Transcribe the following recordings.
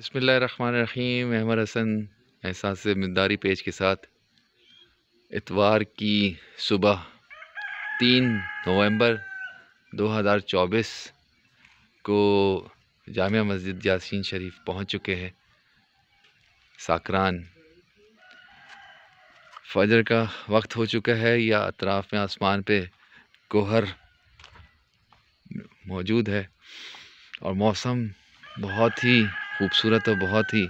बसमीम अहमद हसन। एहसास मदारी पेज के साथ, इतवार की सुबह, तीन नवंबर 2024 को जामिया मस्जिद यासीन शरीफ पहुँच चुके हैं। साकरान, फजर का वक्त हो चुका है, या अतराफ़ में आसमान पे कोहर मौजूद है। और मौसम बहुत ही खूबसूरत और बहुत ही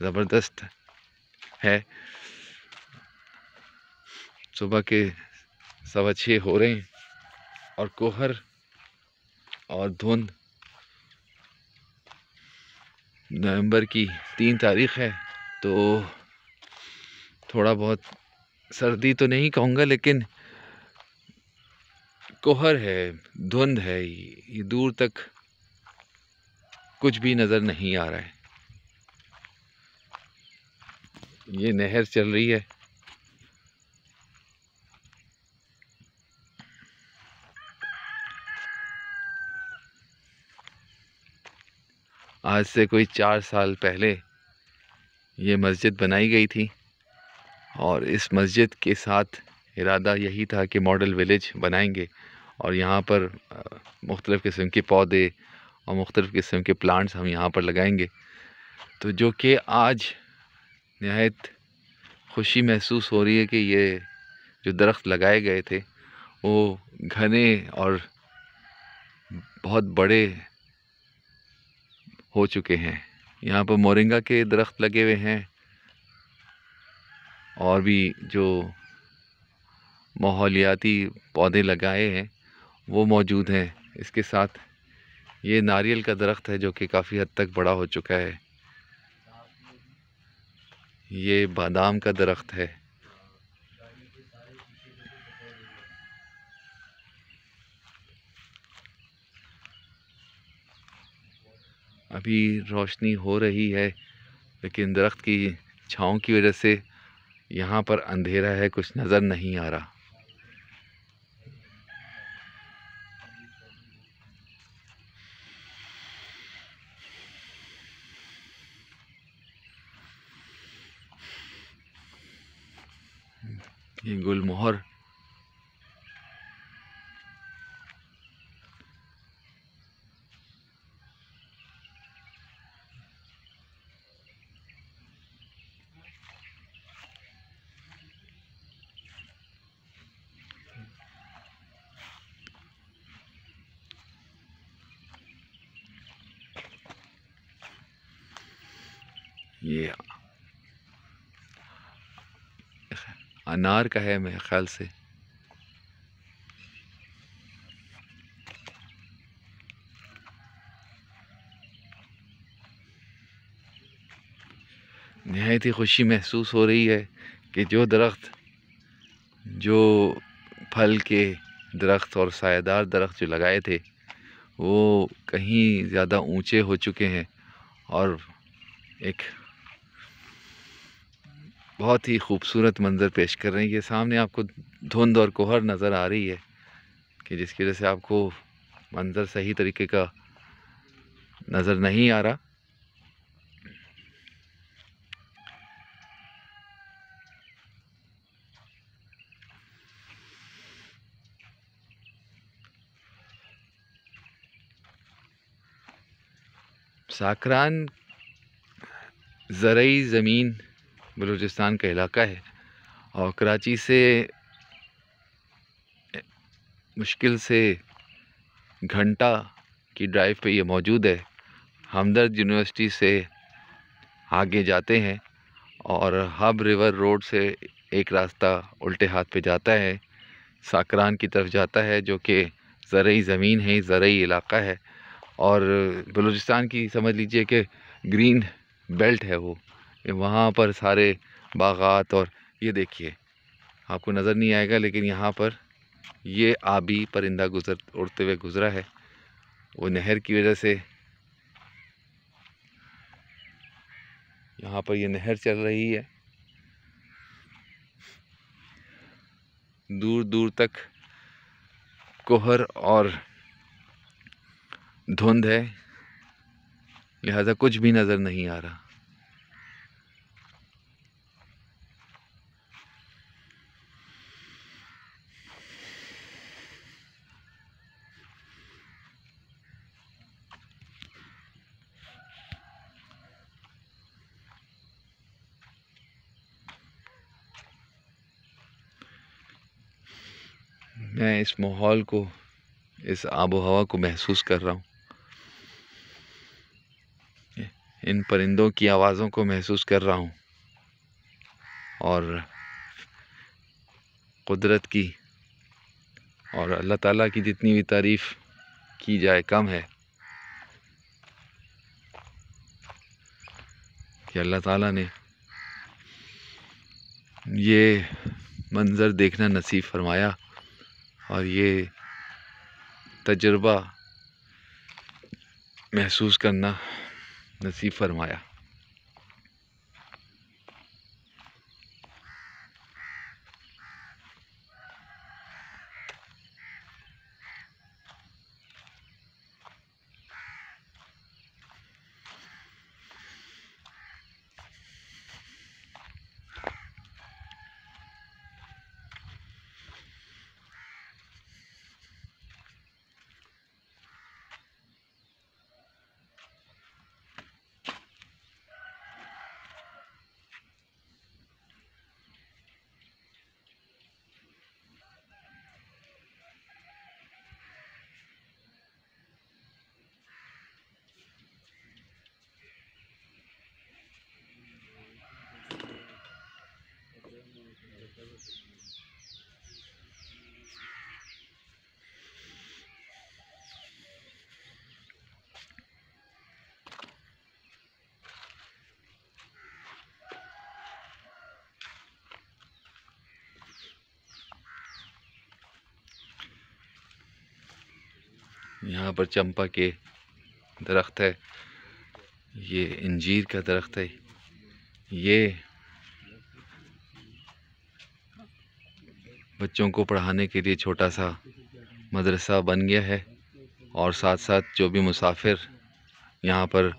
ज़बरदस्त है। सुबह के सवा छः हो रहे हैं और कोहर और धुंध नवंबर की तीन तारीख़ है तो थोड़ा बहुत सर्दी तो नहीं कहूँगा, लेकिन कोहर है, धुंध है, ये दूर तक कुछ भी नज़र नहीं आ रहा है। ये नहर चल रही है। आज से कोई चार साल पहले ये मस्जिद बनाई गई थी और इस मस्जिद के साथ इरादा यही था कि मॉडल विलेज बनाएँगे और यहाँ पर मुख्तलिफ़ किस्म के पौधे और मुख्तलिफ़ किस्म के प्लांट्स हम यहाँ पर लगाएँगे। तो जो कि आज नहायत खुशी महसूस हो रही है कि ये जो दरख्त लगाए गए थे, वो घने और बहुत बड़े हो चुके हैं। यहाँ पर मोरिंगा के दरख्त लगे हुए हैं और भी जो माहौलियाती पौधे लगाए हैं, वो मौजूद हैं। इसके साथ ये नारियल का दरख्त है जो कि काफ़ी हद तक बड़ा हो चुका है। ये बादाम का दरख्त है। अभी रोशनी हो रही है, लेकिन दरख्त की छाँव की वजह से यहाँ पर अंधेरा है, कुछ नज़र नहीं आ रहा। ये गुलमोहर ये अनार का है मेरे ख्याल से। नहायत ही खुशी महसूस हो रही है कि जो दरख्त, जो फल के दरख्त और सायेदार दरख्त जो लगाए थे, वो कहीं ज़्यादा ऊँचे हो चुके हैं और एक बहुत ही खूबसूरत मंज़र पेश कर रहे हैं। सामने आपको धुंध और कोहर नज़र आ रही है, कि जिसकी वजह से आपको मंज़र सही तरीके का नज़र नहीं आ रहा। साकरान ज़रूरी ज़मीन बलूचिस्तान का इलाका है। और कराची से, मुश्किल से घंटा की ड्राइव पे ये मौजूद है। हमदर्द यूनिवर्सिटी से आगे जाते हैं और हब रिवर रोड से एक रास्ता उल्टे हाथ पे जाता है। साकरान की तरफ़ जाता है, जो कि ज़रूरी ज़मीन है ज़रूरी इलाका है। और बलूचिस्तान की समझ लीजिए कि ग्रीन बेल्ट है वो। वहाँ पर सारे बागात और ये देखिए, आपको नज़र नहीं आएगा, लेकिन यहाँ पर ये आबी परिंदा गुजर, उड़ते हुए गुज़रा है। वो नहर की वजह से यहाँ पर ये नहर चल रही है। दूर दूर तक कोहर और धुंध है। लिहाजा कुछ भी नज़र नहीं आ रहा। मैं इस माहौल को, इस आबो हवा को महसूस कर रहा हूँ। इन परिंदों की आवाज़ों को महसूस कर रहा हूँ। और कुदरत की और अल्लाह ताला की जितनी भी तारीफ़ की जाए, कम है। कि अल्लाह ताला ने ये मंज़र देखना नसीब फरमाया। और ये तजर्बा महसूस करना नसीब फरमाया। यहाँ पर चंपा के दरख्त है। ये इंजीर का दरख्त है। ये बच्चों को पढ़ाने के लिए छोटा सा मदरसा बन गया है और साथ साथ जो भी मुसाफिर यहाँ पर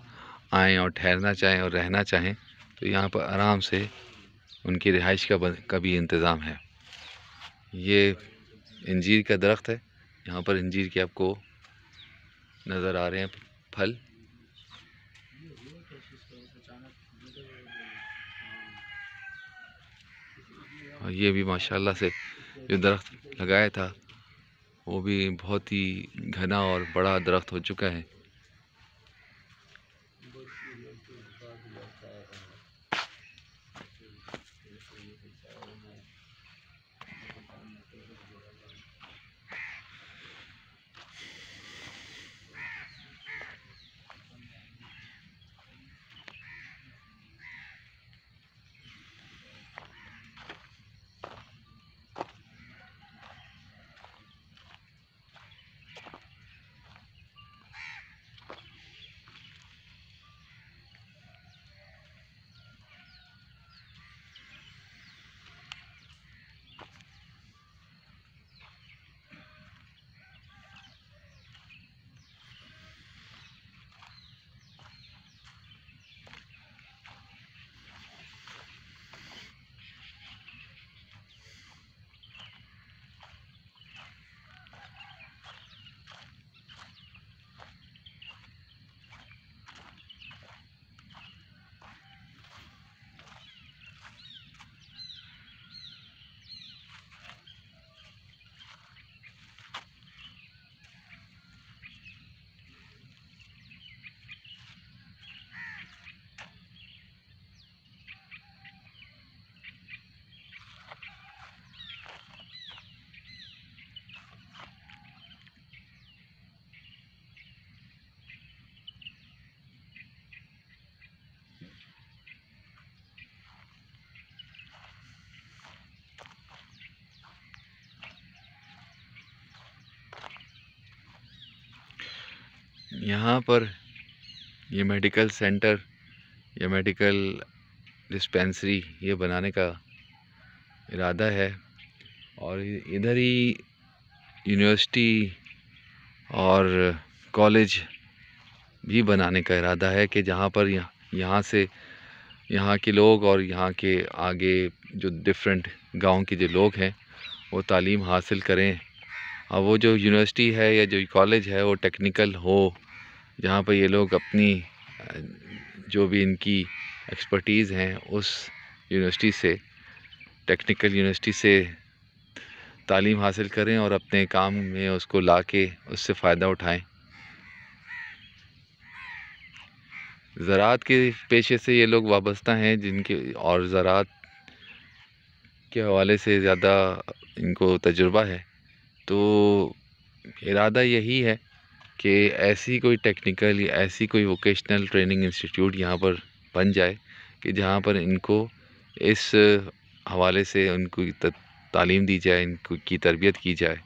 आएँ और ठहरना चाहें और रहना चाहें तो यहाँ पर आराम से उनकी रिहाइश का का भी इंतज़ाम है। ये इंजीर का दरख्त है। यहाँ पर इंजीर की आपको नज़र आ रहे हैं, फल। और ये भी माशाल्लाह से जो दरख्त लगाया था, वो भी बहुत ही घना और बड़ा दरख्त हो चुका है। यहाँ पर ये मेडिकल सेंटर या मेडिकल डिस्पेंसरी ये बनाने का इरादा है और इधर ही यूनिवर्सिटी और कॉलेज भी बनाने का इरादा है कि जहाँ पर यहाँ यहाँ से यहाँ के लोग और यहाँ के आगे जो डिफरेंट गाँव के जो लोग हैं, वो तालीम हासिल करें। और वो जो यूनिवर्सिटी है या जो कॉलेज है वो टेक्निकल हो जहाँ पर ये लोग अपनी जो भी इनकी एक्सपर्टीज़ हैं, उस यूनिवर्सिटी से टेक्निकल यूनिवर्सिटी से तालीम हासिल करें और अपने काम में उसको ला के उससे फ़ायदा उठाएँ। ज़रात के पेशे से ये लोग वाबस्ता हैं जिनके, और ज़रात के हवाले से ज़्यादा इनको तजुर्बा है। तो इरादा यही है कि ऐसी कोई टेक्निकल या ऐसी कोई वोकेशनल ट्रेनिंग इंस्टीट्यूट यहाँ पर बन जाए कि जहाँ पर इनको इस हवाले से उनको तालीम दी जाए, इनको, की तरबियत की जाए।